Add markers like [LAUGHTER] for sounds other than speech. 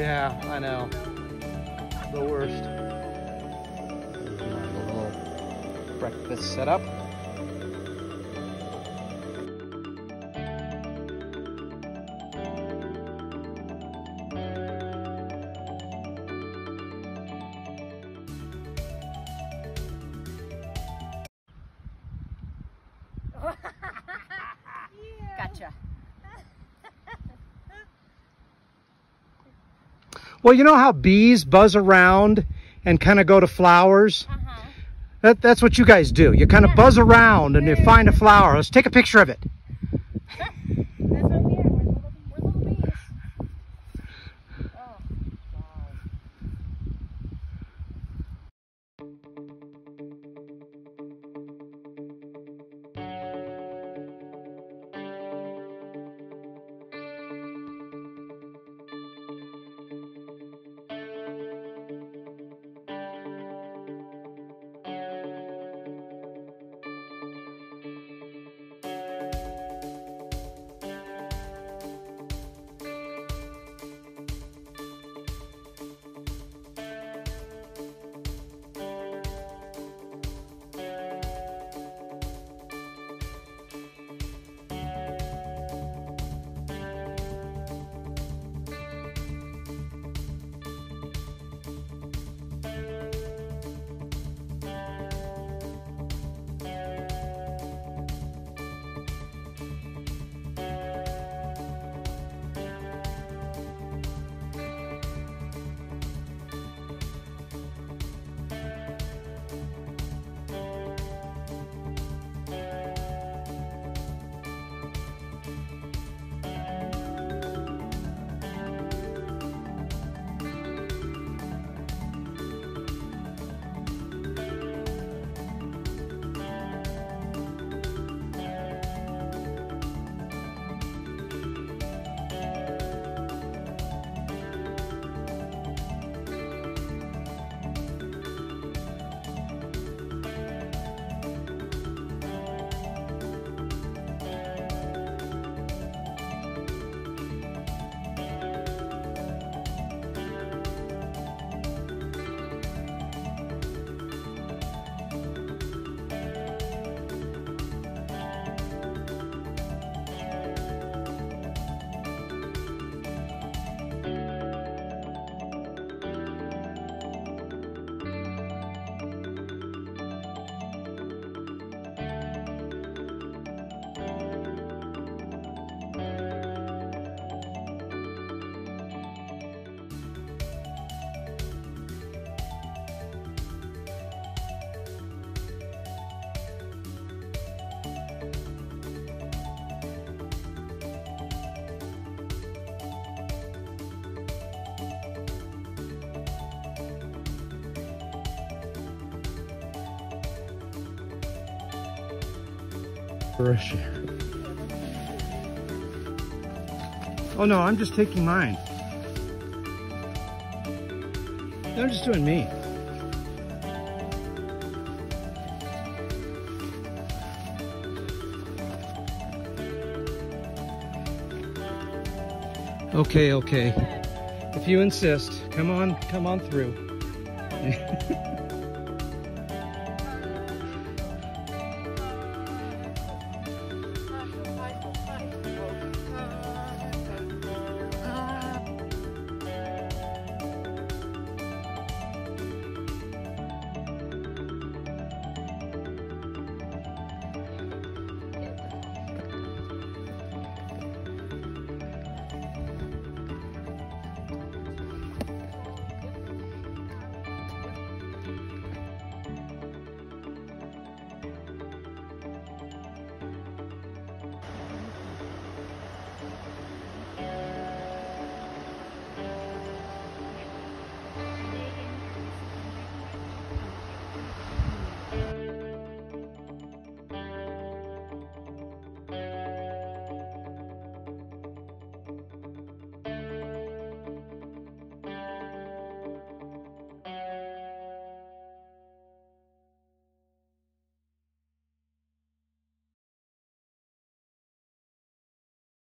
Yeah, I know. The worst. breakfast setup. Well, you know how bees buzz around and kind of go to flowers? Uh-huh. That, that's what you guys do. You kind of buzz around and you find a flower. Let's take a picture of it. Is she? Oh no, I'm just taking mine. I'm just doing me. Okay, okay. If you insist, come on, come on through. [LAUGHS]